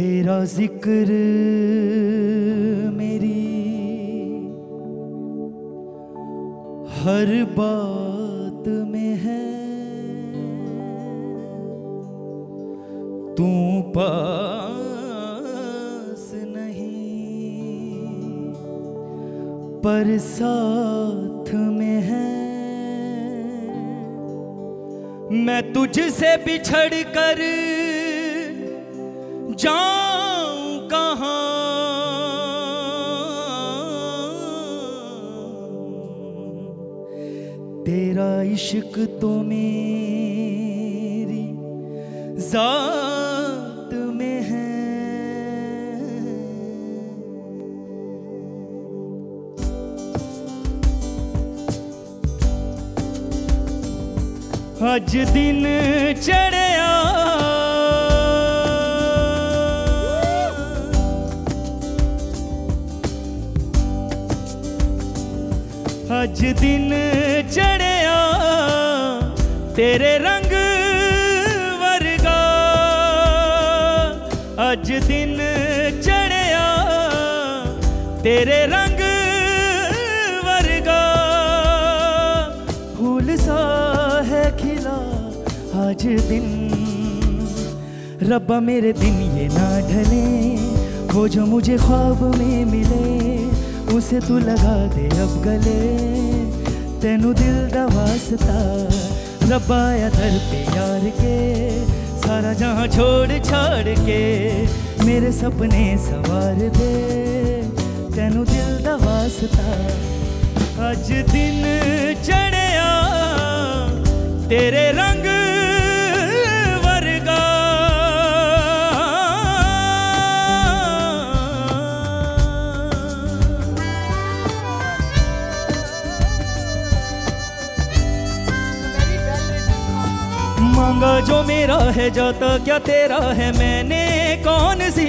तेरा ज़िक्र मेरी हर बात में है। तू पास नहीं, पर साथ में है। मैं तुझसे बिछड़ कर जाऊँ कहाँ? तेरा इश्क तो मेरी जात में है। अज दिन चढ़या अज दिन चढ़िया, तेरे रंग वर्गा। अज दिन चढ़िया, तेरे रंग वर्गा। फूल सा है खिला आज दिन, रब्बा मेरे दिन ये ना ढले वो जो मुझे ख्वाब में मिले। उसे तू लगा दे अब गले। तेनू दिल का वास्ता लबाया दर पे यार के। सारा जहाँ छोड़ छाड़ के, मेरे सपने सवार दे। तेनू दिल का वास्ता अज दिन चढ़िया, तेरे रंग जो है जाता क्या तेरा है? मैंने कौन सी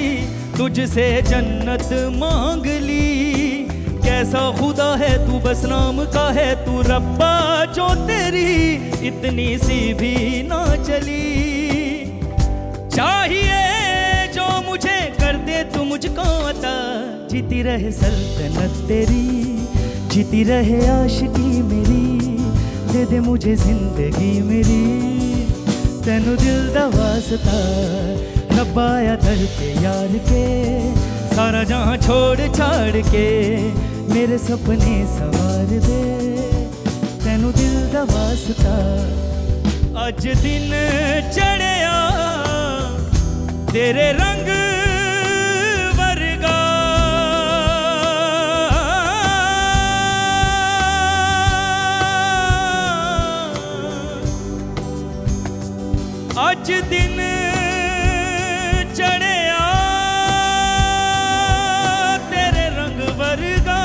तुझसे जन्नत मांग ली? कैसा खुदा है तू? बस नाम का है तू? रब्बा जो तेरी इतनी सी भी ना चली। चाहिए जो मुझे कर दे, तू मुझको अता। जीती रहे सल्तनत तेरी, जीती रहे आशिकी मेरी। दे दे मुझे ज़िंदगी मेरी। ਤੈਨੂੰ ਦਿਲ ਦਾ ਵਾਸਤਾ ਰੱਬਾ ਆ ਦਰ ਕੇ ਯਾਰ ਕੇ। ਸਾਰਾ ਜਹਾਂ ਛੋੜ ਛਾੜ ਕੇ ਮੇਰੇ ਸੁਪਨੇ ਸਵਾਰ ਦੇ। ਤੈਨੂੰ ਦਿਲ ਦਾ ਵਾਸਤਾ ਅੱਜ ਦਿਨ ਚੜਿਆ ਤੇਰੇ ਰੰਗ ਅੱਜ ਦਿਨ ਚੜਿਆ ਤੇਰੇ ਰੰਗ ਵਰਗਾ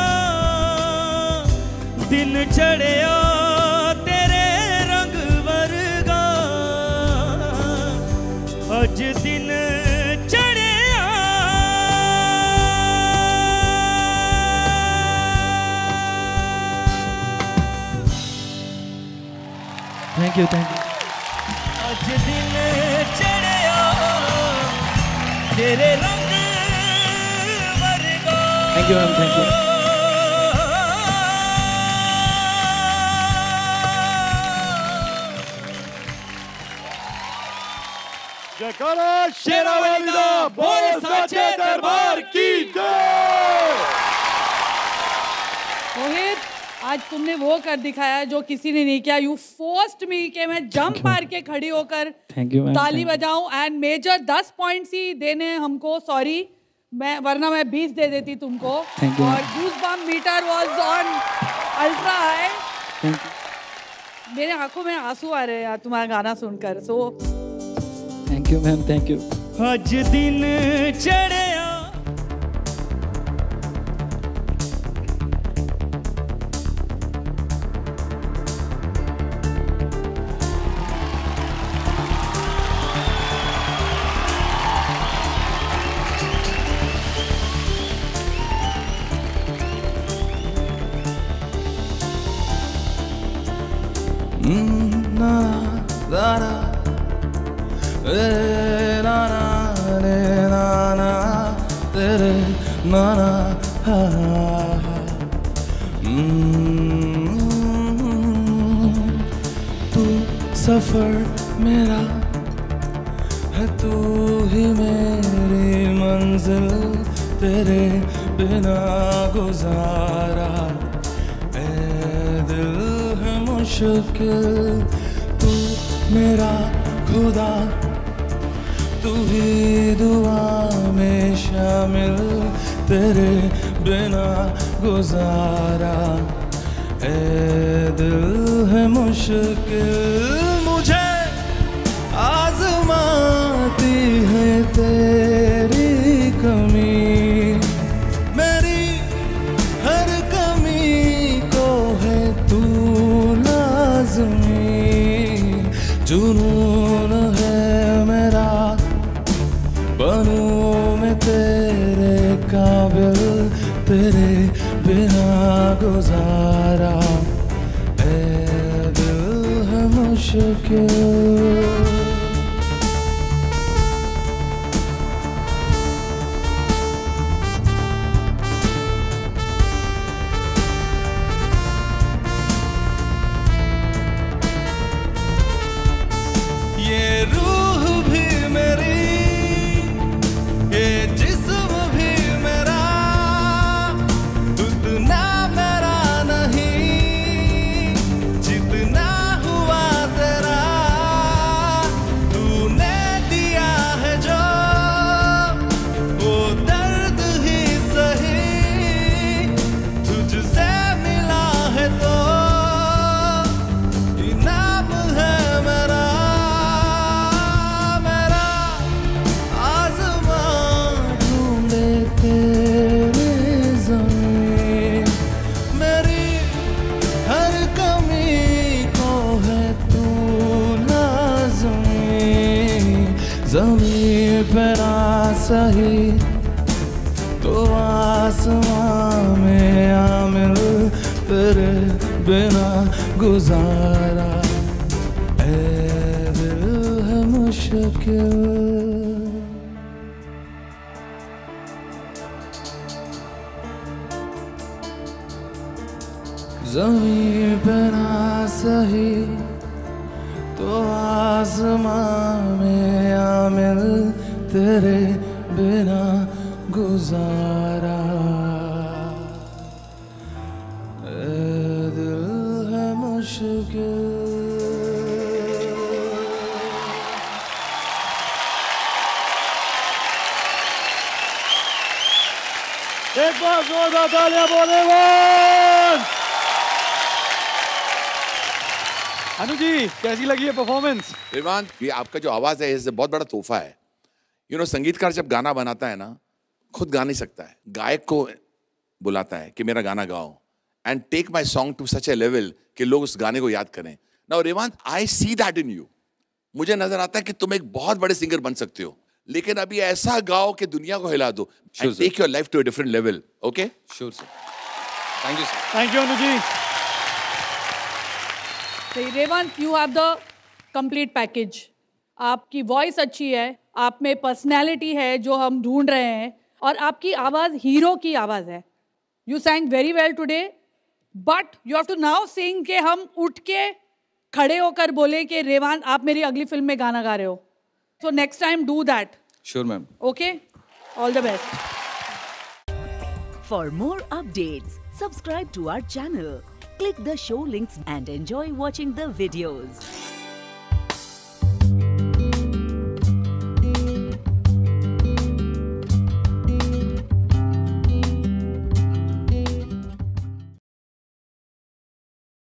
ਦਿਨ ਚੜਿਆ ਤੇਰੇ ਰੰਗ ਵਰਗਾ ਅੱਜ ਦਿਨ ਚੜਿਆ ਥੈਂਕ ਯੂ ਥੈਂਕ तेरे रंग thank you ma'am thank you जयकारा शेरा वाली बोले साचे दरबार की जय। आज तुमने वो कर दिखाया जो किसी ने नहीं किया। यू फोर्स्ड मी के मैं जंप मार के खड़ी होकर Thank you, ma'am. ताली बजाऊं एंड मेजर दस पॉइंट्स ही देने हमको। सॉरी मैं वरना मैं बीस दे देती तुमको। और. Goosebump meter was on ultra high मेरे आँखों में आँसू आ रहे हैं तुम्हारा गाना सुनकर। सो Thank you, ma'am. Thank दिन ਅੱਜ हा, हा, हा। हम्म, तू सफ़र मेरा है तू ही मेरी मंजिल तेरे बिना गुजारा ए दिल है मुश्किल तू मेरा खुदा तू ही दुआ में शामिल तेरे बिना गुजारा। ए दिल है मुश्किल मुझे आजमाती है तेरी। गुजारा ए दिल है मुश्किल। सही तो आसमां में आमिल तेरे बिना गुजारा। है मुश्किल। ज़मीन पे ना सही तो आसमां में आमिल तेरे बिना गुजारा। दिल है मुश्किल। एक बार जोरदार तालियाँ बोले अनु जी, कैसी लगी है परफॉर्मेंस रिवान ये आपका जो आवाज़ है, इससे बहुत बड़ा तोहफा है। यू नो संगीतकार जब गाना बनाता है ना खुद गा नहीं सकता है। गायक को बुलाता है कि मेरा गाना गाओ। And take my song to such a level कि लोग उस गाने को याद करें। Now Revant I see that in you मुझे नज़र आता है कि तुम एक बहुत बड़े सिंगर बन सकते हो। लेकिन अभी ऐसा गाओ कि दुनिया को हिला दो। Take your life to different level okay sure sir thank you sir thank you Revant you have the complete package आपकी वॉइस अच्छी है। आप में पर्सनैलिटी है जो हम ढूंढ रहे हैं और आपकी आवाज़ हीरो की आवाज़ है। You sang very well today but you have to now sing के हम उठ के खड़े होकर बोले कि रेवान आप मेरी अगली फ़िल्म में गाना गा रहे हो। So next time do that sure ma'am okay all the best for more updates, subscribe to our channel click the show links and enjoy watching the videos.